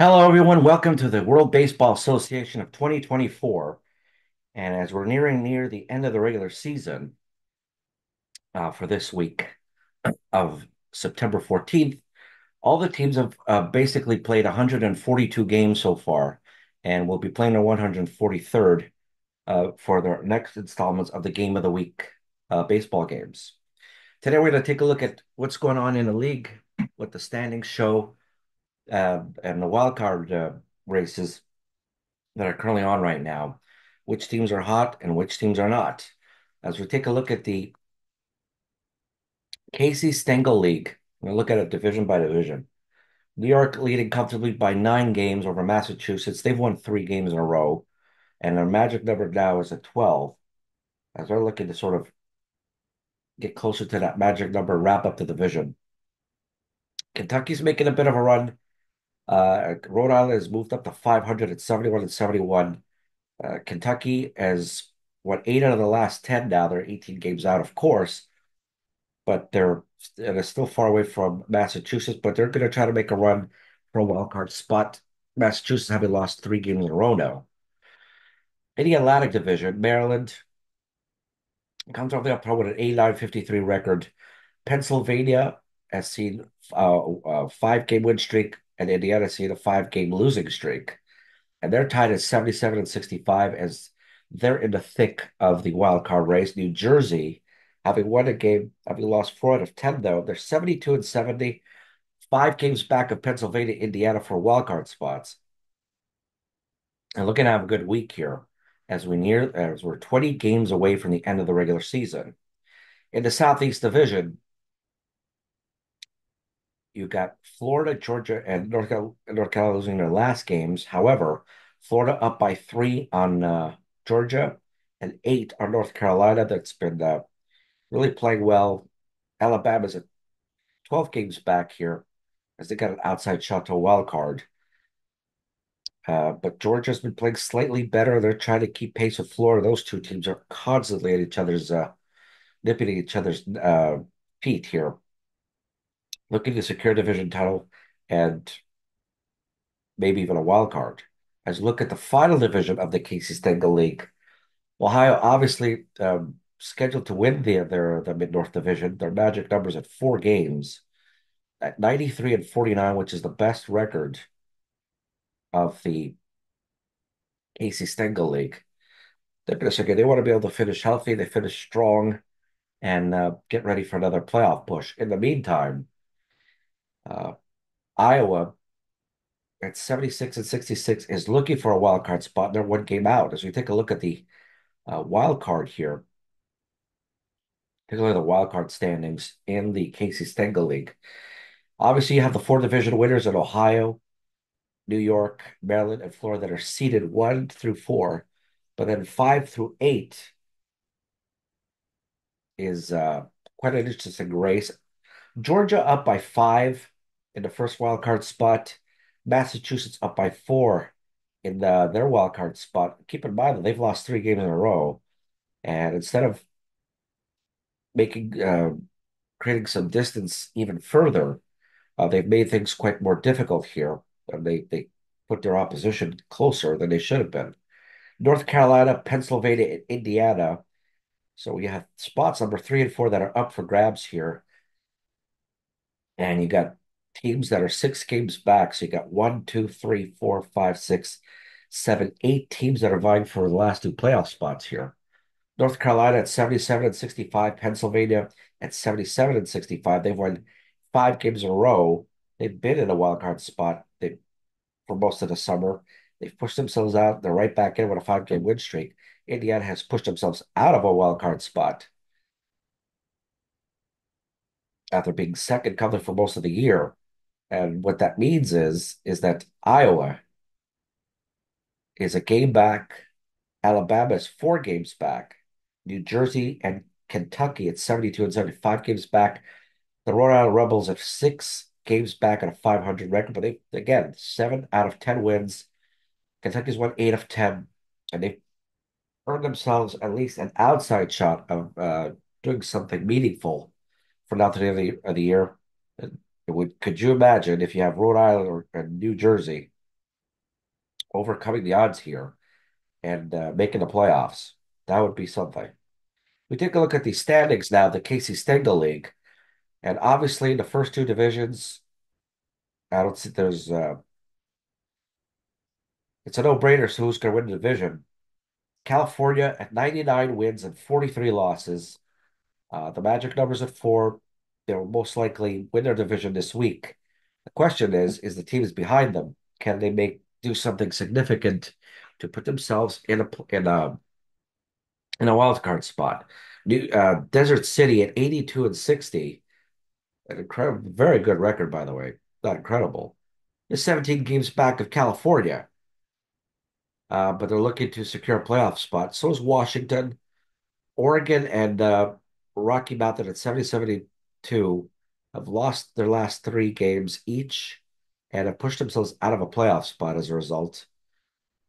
Hello, everyone. Welcome to the World Baseball Association of 2024. And as we're nearing near the end of the regular season uh, for this week of September 14th, all the teams have uh, basically played 142 games so far, and will be playing the 143rd uh, for their next installments of the Game of the Week uh, baseball games. Today, we're going to take a look at what's going on in the league, what the standings show, and the wild card uh, races that are currently on right now, which teams are hot and which teams are not. As we take a look at the Casey Stengel League, we'll look at it division by division. New York leading comfortably by nine games over Massachusetts. They've won three games in a row, and their magic number now is at 12, as they're looking to sort of get closer to that magic number, wrap up the division. Kentucky's making a bit of a run. Uh, Rhode Island has moved up to 571 and 71. Uh, Kentucky has won eight out of the last 10 now. They're 18 games out, of course, but they're they're still far away from Massachusetts, but they're going to try to make a run for a wild card spot. Massachusetts having lost three games in a row now. In the Atlantic Division, Maryland comes off the upper with an 89-53 record. Pennsylvania has seen uh, a five-game win streak, and Indiana has seen a five-game losing streak. And they're tied at 77 and 65 as they're in the thick of the wild card race. New Jersey, having won a game, having lost four out of 10, though, they're 72 and 70, five games back of Pennsylvania, Indiana for wild card spots. And looking to have a good week here as we near as we're 20 games away from the end of the regular season. In the Southeast Division, you got Florida, Georgia, and North Carolina, North Carolina losing their last games. However, Florida up by three on uh, Georgia and eight on North Carolina. That's been uh, really playing well. Alabama's at 12 games back here as they got an outside shot to a wild card. Uh, but Georgia's been playing slightly better. They're trying to keep pace with Florida. Those two teams are constantly at each other's, uh, nipping at each other's uh, feet here, looking to secure division title and maybe even a wild card. As look at the final division of the Casey Stengel League, Ohio obviously um, scheduled to win the, their the Mid North Division. Their magic numbers at four games at 93 and 49, which is the best record of the Casey Stengel League. They're going to they want to be able to finish healthy, they finish strong, and uh, get ready for another playoff push. In the meantime, uh, Iowa at 76 and 66 is looking for a wild card spot. They're one game out. As we take a look at the uh, wild card here, take a look at the wild card standings in the Casey Stengel League. Obviously, you have the four division winners in Ohio, New York, Maryland, and Florida that are seeded one through four, but then five through eight is uh, quite an interesting race. Georgia up by five in the first wild card spot. Massachusetts up by four in the, their wild card spot. Keep in mind that they've lost three games in a row, and instead of making uh, creating some distance even further, uh, they've made things quite more difficult here. And they they put their opposition closer than they should have been. North Carolina, Pennsylvania, and Indiana. So we have spots number three and four that are up for grabs here. And you got teams that are six games back. So you got one, two, three, four, five, six, seven, eight teams that are vying for the last two playoff spots here. North Carolina at 77 and 65, Pennsylvania at 77 and 65. They've won five games in a row. They've been in a wild card spot they, for most of the summer. They've pushed themselves out. They're right back in with a five game win streak. Indiana has pushed themselves out of a wild card spot after being second coming for most of the year. And what that means is is that Iowa is a game back. Alabama is four games back. New Jersey and Kentucky at 72 and 75 games back. The Rhode Island Rebels have six games back at a 500 record, but they again seven out of 10 wins. Kentucky's won eight of 10, and they've earned themselves at least an outside shot of uh, doing something meaningful for now to the end of the, of the year. Would could you imagine if you have Rhode Island or, New Jersey overcoming the odds here and uh, making the playoffs. That would be something. We take a look at the standings now, the Casey Stengel League, and obviously the first two divisions, I don't see there's uh, it's a no-brainer. So who's going to win the division? California at 99 wins and 43 losses. Uh, the magic numbers at four. They'll most likely win their division this week. The question is, is the teams behind them, can they make do something significant to put themselves in a in a in a wild card spot? New uh, Desert City at 82 and 60, an incredible, very good record, by the way. Not incredible. Is 17 games back of California, uh, but they're looking to secure a playoff spot. So is Washington, Oregon, and uh, Rocky Mountain at 70 72 have lost their last three games each and have pushed themselves out of a playoff spot as a result.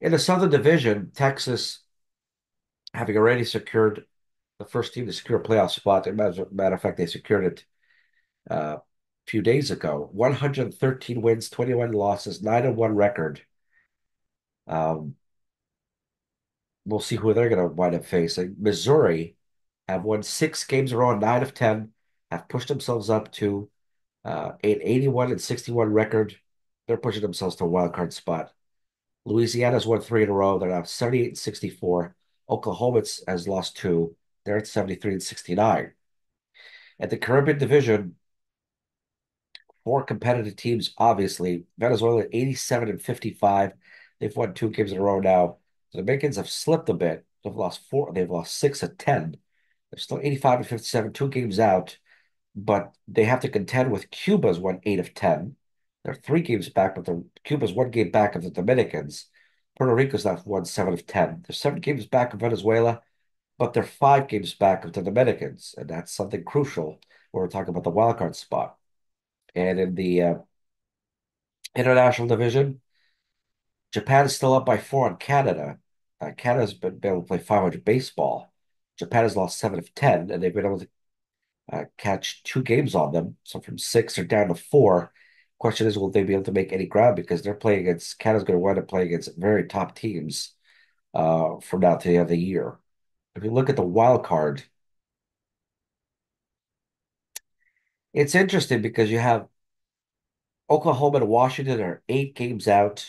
In the Southern Division, Texas, having already secured the first team to secure a playoff spot, as a matter of fact, they secured it uh, a few days ago 113 wins, 21 losses, 9 and 1 record. Um, we'll see who they're going to wind up facing. Missouri have won six games in a row, 9 of 10, have pushed themselves up to uh, an 81 and 61 record. They're pushing themselves to a wild card spot. Louisiana's won three in a row. They're now 78 and 64. Oklahoma has lost two. They're at 73 and 69. At the Caribbean division, four competitive teams, obviously. Venezuela 87 and 55. They've won two games in a row now. The Dominicans have slipped a bit. They've lost four. They've lost six of 10. They're still 85 and 57, two games out, but they have to contend with Cuba's won eight of 10. They're three games back, but the Cuba's one game back of the Dominicans. Puerto Rico's not won seven of 10. They're seven games back of Venezuela, but they're five games back of the Dominicans. And that's something crucial when we're talking about the wild card spot. And in the uh, international division, Japan is still up by four on Canada. Uh, Canada's been, been able to play 500 baseball. Japan has lost seven of 10, and they've been able to uh, catch two games on them. So from six, they're down to four. Question is, will they be able to make any ground because they're playing against Canada's going to wind up playing against very top teams uh, from now to the end of the year. If you look at the wild card, it's interesting because you have Oklahoma and Washington are eight games out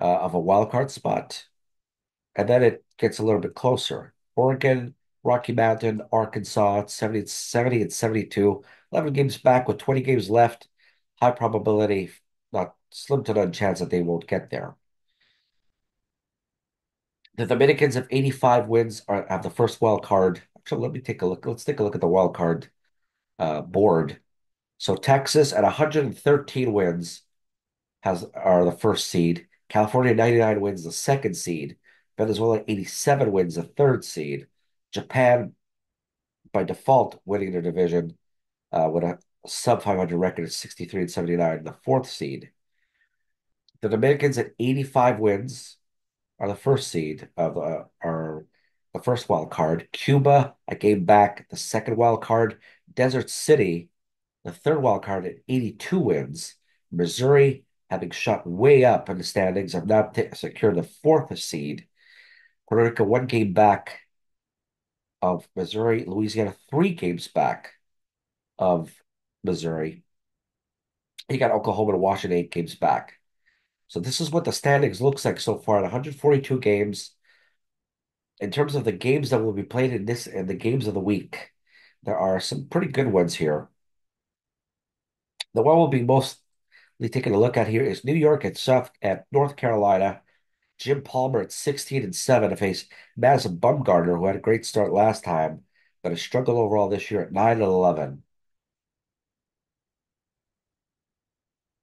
uh, of a wild card spot, and then it gets a little bit closer. Oregon, Rocky Mountain, Arkansas, 70, 70 and 72, 11 games back with 20 games left. High probability, not slim to none chance that they won't get there. The Dominicans have 85 wins, are have the first wild card. Actually, let me take a look. Let's take a look at the wild card uh, board. So Texas at 113 wins has are the first seed. California 99 wins, the second seed. Venezuela 87 wins, the third seed. Japan, by default, winning their division uh, with a sub 500 record of 63 and 79, the fourth seed. The Dominicans at 85 wins are the first seed of uh, the first wild card. Cuba, a game back, the second wild card. Desert City, the third wild card at 82 wins. Missouri, having shot way up in the standings, have now secured the fourth seed. Puerto Rico, one game back of Missouri. Louisiana, three games back of Missouri. You got Oklahoma and Washington, eight games back. So this is what the standings looks like so far at 142 games. In terms of the games that will be played in this and the games of the week, there are some pretty good ones here. The one we'll be mostly taking a look at here is New York at South at North Carolina. Jim Palmer at 16 and 7 to face Madison Bumgarner, who had a great start last time, but has struggled overall this year at 9 and 11.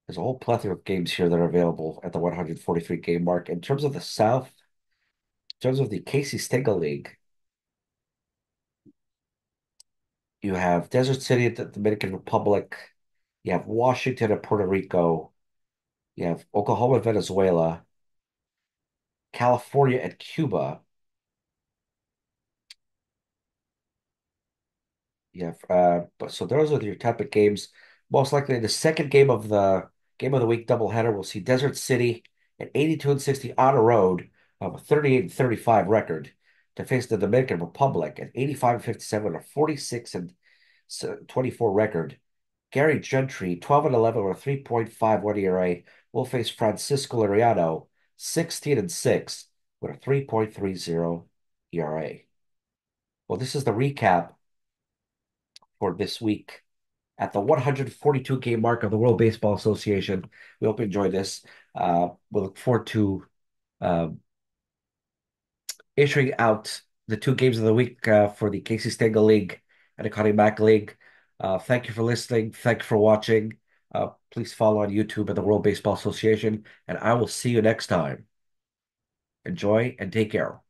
There's a whole plethora of games here that are available at the 143 game mark. In terms of the South, in terms of the Casey Stengel League, you have Desert City at the Dominican Republic, you have Washington at Puerto Rico, you have Oklahoma, Venezuela, California at Cuba. Yeah, uh, but so those are your type of games. Most likely, the second game of the game of the week doubleheader, we'll see Desert City at 82 and 60 on the road of a 38 and 35 record to face the Dominican Republic at 85 and 57, a 46 and 24 record. Gary Gentry, 12 and 11 with a 3.51 ERA, will face Francisco Liriano, 16 and 6 with a 3.30 ERA. Well, this is the recap for this week at the 142 game mark of the World Baseball Association. We hope you enjoyed this. Uh, we'll look forward to uh, issuing out the two games of the week uh, for the Casey Stengel League and the Connie Mack League. Uh, thank you for listening. Thank you for watching. Please follow on YouTube at the World Baseball Association, and I will see you next time. Enjoy and take care.